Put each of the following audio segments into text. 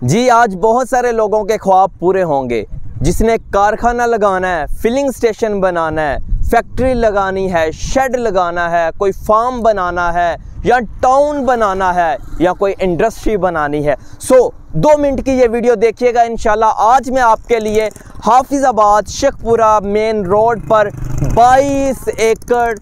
जी आज बहुत सारे लोगों के ख्वाब पूरे होंगे जिसने कारखाना लगाना है फिलिंग स्टेशन बनाना है फैक्ट्री लगानी है शेड लगाना है कोई फार्म बनाना है या टाउन बनाना है या कोई इंडस्ट्री बनानी है। सो so, दो मिनट की ये वीडियो देखिएगा इंशाल्लाह आज मैं आपके लिए हाफिज़ाबाद शेखपुरा मेन रोड पर 22 एकड़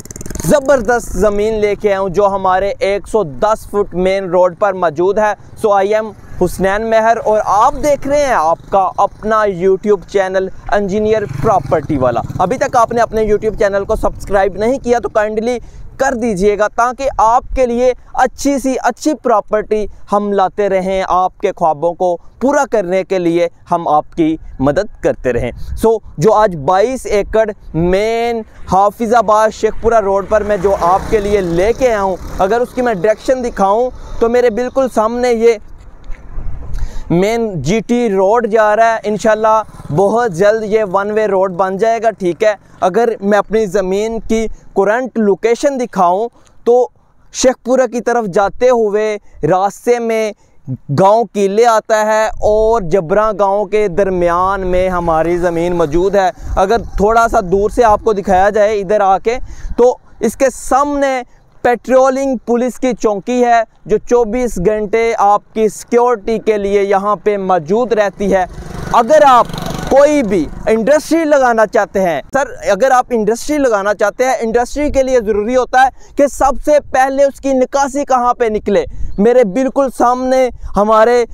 ज़बरदस्त ज़मीन लेके आया हूँ जो हमारे 110 फुट मेन रोड पर मौजूद है। सो आई एम हुसनैन मेहर और आप देख रहे हैं आपका अपना यूट्यूब चैनल इंजीनियर प्रॉपर्टी वाला। अभी तक आपने अपने यूट्यूब चैनल को सब्सक्राइब नहीं किया तो काइंडली कर दीजिएगा ताकि आपके लिए अच्छी सी अच्छी प्रॉपर्टी हम लाते रहें आपके ख्वाबों को पूरा करने के लिए हम आपकी मदद करते रहें। सो so, जो आज 22 एकड़ मेन हाफिज़ाबाद शेखपुरा रोड पर मैं जो आपके लिए लेके आया हूँ अगर उसकी मैं डायरेक्शन दिखाऊँ तो मेरे बिल्कुल सामने ये मेन जीटी रोड जा रहा है इनशाला बहुत जल्द ये वन वे रोड बन जाएगा, ठीक है? अगर मैं अपनी ज़मीन की करंट लोकेशन दिखाऊँ तो शेखपुरा की तरफ़ जाते हुए रास्ते में गाँव किले आता है और जबरा गाँव के दरमियान में हमारी ज़मीन मौजूद है। अगर थोड़ा सा दूर से आपको दिखाया जाए, इधर आके तो इसके सामने पेट्रोलिंग पुलिस की चौकी है, जो 24 घंटे आपकी सिक्योरिटी के लिए यहाँ पे मौजूद रहती है। अगर आप कोई भी इंडस्ट्री लगाना चाहते हैं, सर, अगर आप इंडस्ट्री लगाना चाहते हैं, इंडस्ट्री के लिए ज़रूरी होता है कि सबसे पहले उसकी निकासी कहाँ पे निकले। मेरे बिल्कुल सामने हमारे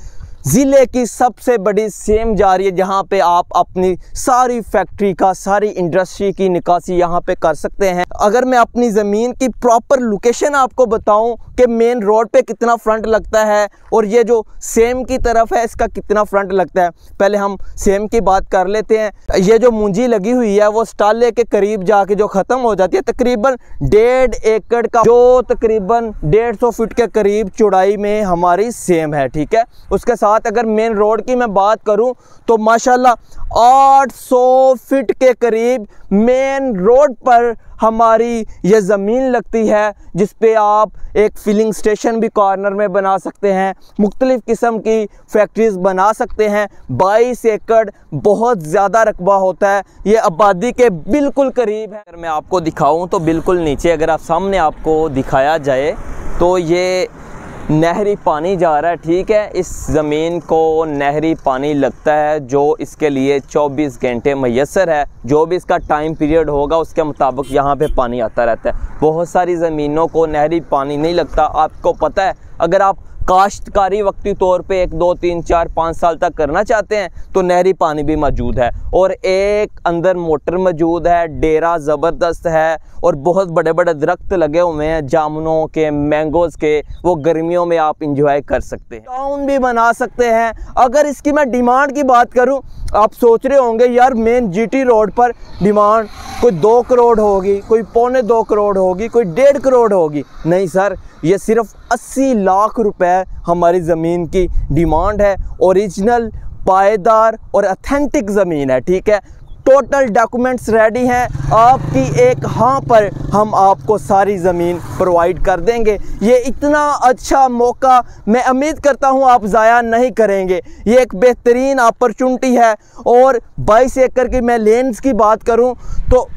ज़िले की सबसे बड़ी सेम जा रही है, जहाँ पे आप अपनी सारी फैक्ट्री का, सारी इंडस्ट्री की निकासी यहाँ पे कर सकते हैं। अगर मैं अपनी ज़मीन की प्रॉपर लोकेशन आपको बताऊँ कि मेन रोड पे कितना फ्रंट लगता है और ये जो सेम की तरफ़ है, इसका कितना फ्रंट लगता है। पहले हम सेम की बात कर लेते हैं। ये जो मुंजी लगी हुई है, वो स्टाले के करीब जाके जो ख़त्म हो जाती है, तकरीबन डेढ़ एकड़ का, जो तकरीबन डेढ़ सौ फीट के करीब चौड़ाई में हमारी सेम है, ठीक है? उसके साथ साथ अगर मेन रोड की मैं बात करूँ तो माशाल्लाह 800 फीट के करीब मेन रोड पर हमारी ये ज़मीन लगती है जिस पे आप एक फिलिंग स्टेशन भी कॉर्नर में बना सकते हैं। मुख्तलिफ़ किस्म की फैक्ट्रीज़ बना सकते हैं। 22 एकड़ बहुत ज़्यादा रकबा होता है। ये आबादी के बिल्कुल करीब है। अगर मैं आपको दिखाऊँ तो बिल्कुल नीचे अगर आप सामने आपको दिखाया जाए तो ये नहरी पानी जा रहा है, ठीक है? इस ज़मीन को नहरी पानी लगता है, जो इसके लिए 24 घंटे मैसर है। जो भी इसका टाइम पीरियड होगा, उसके मुताबिक यहाँ पे पानी आता रहता है। बहुत सारी ज़मीनों को नहरी पानी नहीं लगता। आपको पता है अगर आप काश्तकारी वक्ती तौर पे एक, दो, तीन, चार, पाँच साल तक करना चाहते हैं तो नहरी पानी भी मौजूद है। और एक अंदर मोटर मौजूद है, डेरा ज़बरदस्त है, और बहुत बड़े बड़े दरख्त लगे हुए हैं, जामुनों के, मैंगोज़ के, वो गर्मियों में आप इंजॉय कर सकते हैं। टाउन भी बना सकते हैं। अगर इसकी मैं डिमांड की बात करूँ, आप सोच रहे होंगे, यार मेन जीटी रोड पर डिमांड कोई दो करोड़ होगी, कोई पौने दो करोड़ होगी, कोई डेढ़ करोड़ होगी। नहीं सर ये सिर्फ़ 80 लाख रुपए हमारी ज़मीन की डिमांड है। ओरिजिनल पायदार और अथेंटिक ज़मीन है, ठीक है? टोटल डॉक्यूमेंट्स रेडी हैं। आपकी एक हाँ पर हम आपको सारी ज़मीन प्रोवाइड कर देंगे। ये इतना अच्छा मौका मैं उम्मीद करता हूँ आप ज़ाया नहीं करेंगे। ये एक बेहतरीन अपॉर्चुनिटी है। और 22 एकड़ की मैं लेंस की बात करूँ तो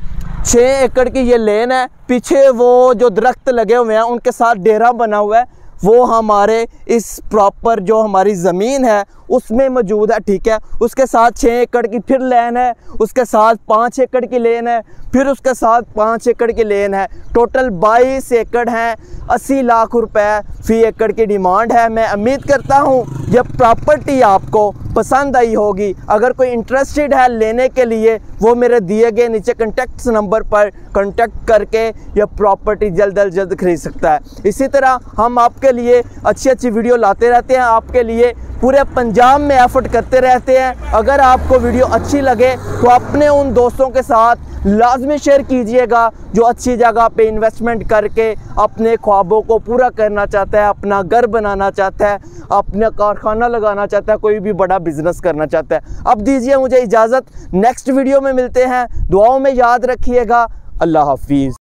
छः एकड़ की ये लेन है। पीछे वो जो दरख्त लगे हुए हैं, उनके साथ डेरा बना हुआ है। वो हमारे इस प्रॉपर जो हमारी ज़मीन है उसमें मौजूद है, ठीक है? उसके साथ छः एकड़ की फिर लेन है, उसके साथ पाँच एकड़ की लेन है, फिर उसके साथ पाँच एकड़ की लेन है। टोटल बाईस एकड़ हैं, अस्सी लाख रुपए फ़ी एकड़ की डिमांड है। मैं उम्मीद करता हूँ यह प्रॉपर्टी आपको पसंद आई होगी। अगर कोई इंटरेस्टेड है लेने के लिए, वो मेरे दिए गए नीचे कंटेक्ट नंबर पर कंटेक्ट करके यह प्रॉपर्टी जल्द अज जल्द खरीद सकता है। इसी तरह हम आपके लिए अच्छी अच्छी वीडियो लाते रहते हैं, आपके लिए पूरे पंजाब में एफर्ट करते रहते हैं। अगर आपको वीडियो अच्छी लगे तो अपने उन दोस्तों के साथ लाजमी शेयर कीजिएगा, जो अच्छी जगह पे इन्वेस्टमेंट करके अपने ख्वाबों को पूरा करना चाहता है, अपना घर बनाना चाहता है, अपना कारखाना लगाना चाहता है, कोई भी बड़ा बिज़नेस करना चाहता है। अब दीजिए मुझे इजाज़त। नेक्स्ट वीडियो में मिलते हैं। दुआओं में याद रखिएगा। अल्लाह हाफिज़।